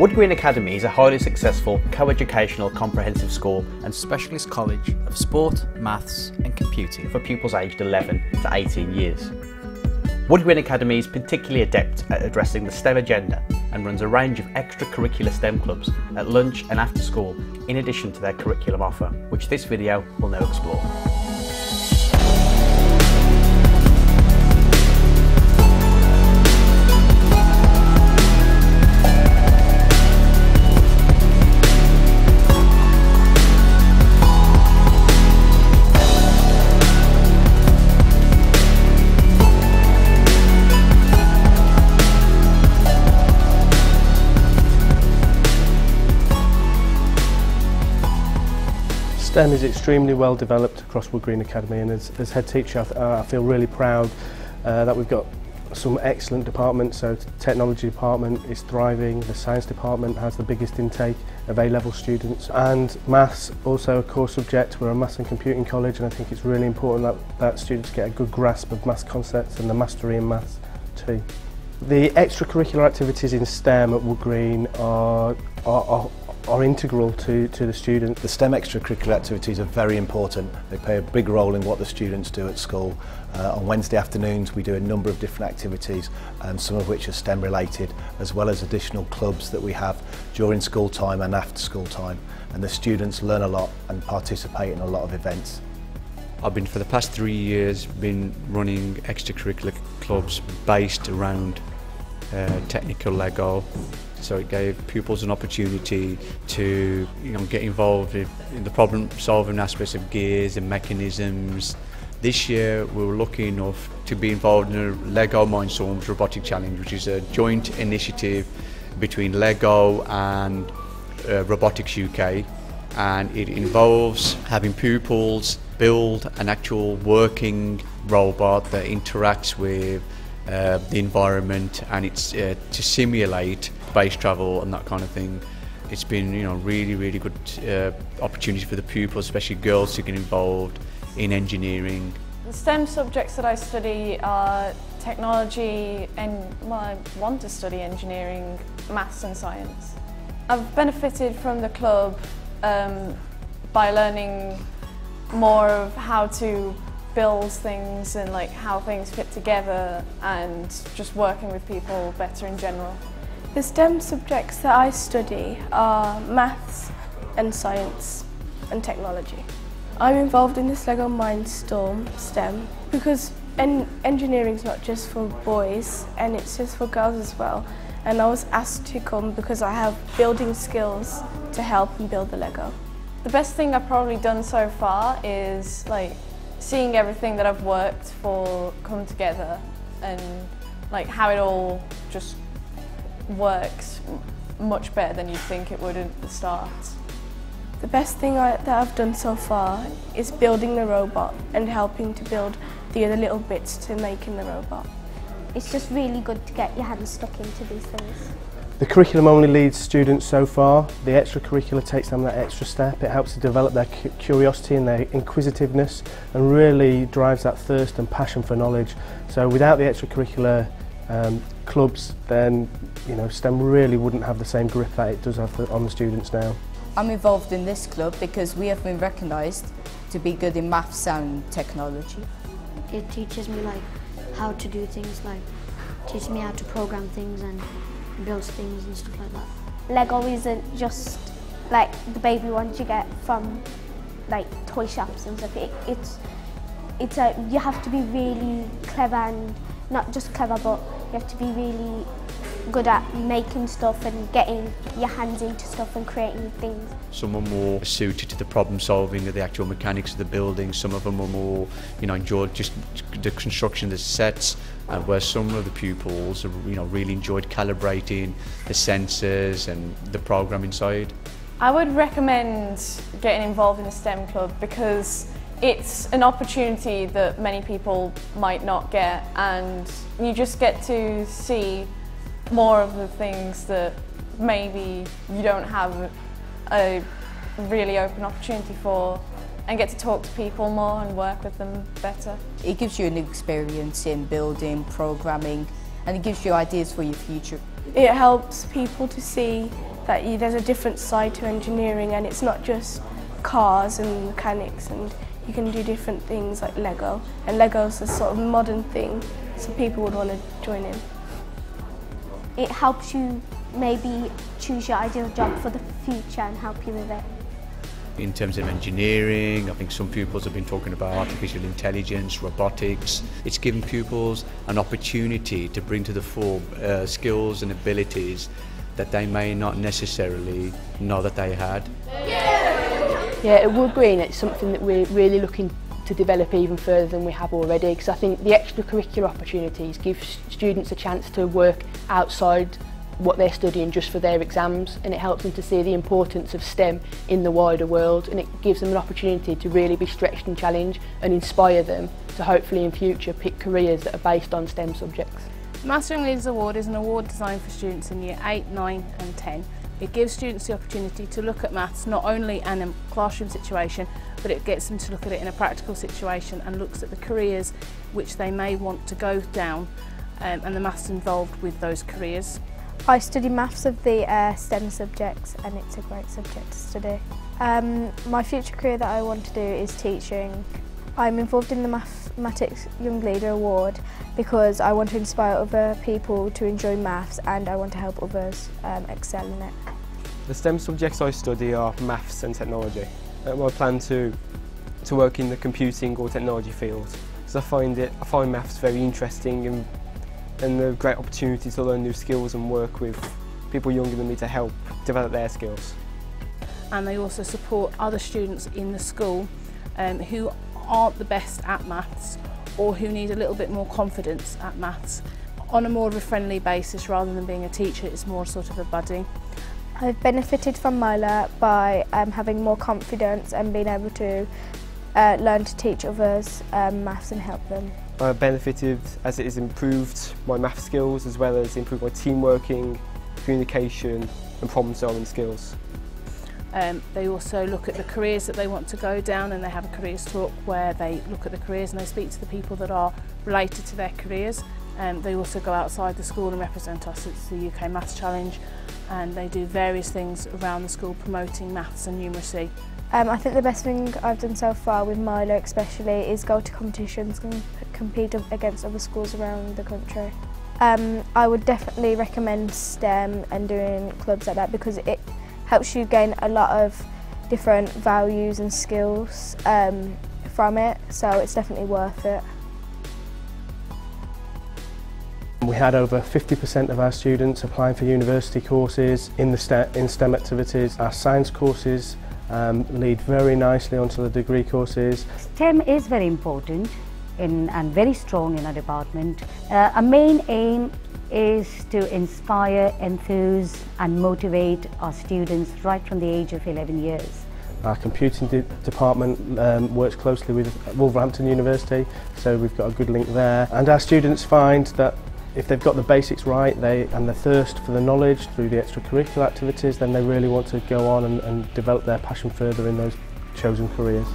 Wood Green Academy is a highly successful co-educational comprehensive school and specialist college of sport, maths and computing for pupils aged 11 to 18 years. Wood Green Academy is particularly adept at addressing the STEM agenda and runs a range of extracurricular STEM clubs at lunch and after school in addition to their curriculum offer, which this video will now explore. STEM is extremely well developed across Wood Green Academy and as, as head teacher I, I feel really proud uh, that we've got some excellent departments so technology department is thriving the science department has the biggest intake of A-level students and maths also a core subject we're a maths and computing college and I think it's really important that, that students get a good grasp of maths concepts and the mastery in maths too. The extracurricular activities in STEM at Wood Green are, are, are are integral to, to the student. The STEM extracurricular activities are very important. They play a big role in what the students do at school. Uh, on Wednesday afternoons we do a number of different activities and some of which are STEM related as well as additional clubs that we have during school time and after school time and the students learn a lot and participate in a lot of events. I've been for the past three years been running extracurricular clubs based around uh, technical Lego so it gave pupils an opportunity to you know, get involved in, the problem solving aspects of gears and mechanisms. This year we were lucky enough to be involved in a LEGO Mindstorms Robotic Challenge which is a joint initiative between LEGO and uh, Robotics UK and it involves having pupils build an actual working robot that interacts with uh, the environment and it's uh, to simulate space travel and that kind of thing. It's been you know really really good uh, opportunity for the pupils, especially girls, to get involved in engineering. The STEM subjects that I study are technology and well, I want to study engineering, maths and science. I've benefited from the club um, by learning more of how to build things and like how things fit together and just working with people better in general. The STEM subjects that I study are maths and science and technology. I'm involved in this LEGO Mindstorm STEM because en engineering is not just for boys and it's just for girls as well. And I was asked to come because I have building skills to help and build the Lego. The best thing I've probably done so far is like seeing everything that I've worked for come together and like how it all just works much better than you'd think it would at the start. The best thing I, that I've done so far is building the robot and helping to build the other little bits to making the robot. It's just really good to get your hands stuck into these things. The curriculum only leads students so far. The extracurricular takes them that extra step. It helps to develop their curiosity and their inquisitiveness and really drives that thirst and passion for knowledge. So without the extracurricular um, clubs, then you know STEM really wouldn't have the same grip that it does have on the students now. I'm involved in this club because we have been recognised to be good in maths and technology. It teaches me like how to do things, like teaches me how to program things and build things and stuff like that. Lego isn't just like the baby ones you get from like toy shops and stuff. It, it's it's a you have to be really clever and not just clever, but you have to be really good at making stuff and getting your hands into stuff and creating things. Some are more suited to the problem solving of the actual mechanics of the building. Some of them are more, you know, enjoyed just the construction of the sets. And where some of the pupils, are, you know, really enjoyed calibrating the sensors and the program inside. I would recommend getting involved in a STEM club because it's an opportunity that many people might not get and you just get to see more of the things that maybe you don't have a really open opportunity for and get to talk to people more and work with them better. It gives you an experience in building, programming and it gives you ideas for your future. It helps people to see that you, there's a different side to engineering and it's not just cars and mechanics and you can do different things like Lego and Lego's a sort of modern thing so people would want to join in. It helps you maybe choose your ideal job for the future and help you with it. In terms of engineering, I think some pupils have been talking about artificial intelligence, robotics. It's given pupils an opportunity to bring to the fore uh, skills and abilities that they may not necessarily know that they had. Yeah, Yeah, at Woodgreen it's something that we're really looking to develop even further than we have already because I think the extracurricular opportunities give students a chance to work outside what they're studying just for their exams and it helps them to see the importance of STEM in the wider world and it gives them an opportunity to really be stretched and challenged and inspire them to hopefully in future pick careers that are based on STEM subjects. Mastering Leaders Award is an award designed for students in year 8, 9 and 10 It gives students the opportunity to look at maths not only in a classroom situation, but it gets them to look at it in a practical situation and looks at the careers which they may want to go down um, and the maths involved with those careers. I study maths of the uh, STEM subjects and it's a great subject to study. Um, my future career that I want to do is teaching. I'm involved in the Mathematics Young Leader Award because I want to inspire other people to enjoy maths and I want to help others um, excel in it. The STEM subjects I study are maths and technology. Um, I plan to, to work in the computing or technology field because I find, it, I find maths very interesting and, and a great opportunity to learn new skills and work with people younger than me to help develop their skills. And they also support other students in the school um, who aren't the best at maths or who need a little bit more confidence at maths on a more of a friendly basis rather than being a teacher, it's more sort of a buddy. I've benefited from Myla by um, having more confidence and being able to uh, learn to teach others um, maths and help them. I've benefited as it has improved my math skills as well as improved my team working, communication and problem solving skills. Um, they also look at the careers that they want to go down and they have a careers talk where they look at the careers and they speak to the people that are related to their careers Um, they also go outside the school and represent us. It's the UK Maths Challenge and they do various things around the school promoting maths and numeracy. Um, I think the best thing I've done so far with Milo especially is go to competitions and compete against other schools around the country. Um, I would definitely recommend STEM and doing clubs like that because it helps you gain a lot of different values and skills um, from it so it's definitely worth it. We had over 50% of our students applying for university courses in, the STEM, in STEM activities. Our science courses um, lead very nicely onto the degree courses. STEM is very important in, and very strong in our department. Uh, our main aim is to inspire, enthuse and motivate our students right from the age of 11 years. Our computing de department um, works closely with Wolverhampton University, so we've got a good link there. And our students find that if they've got the basics right they, and the thirst for the knowledge through the extracurricular activities, then they really want to go on and, and develop their passion further in those chosen careers.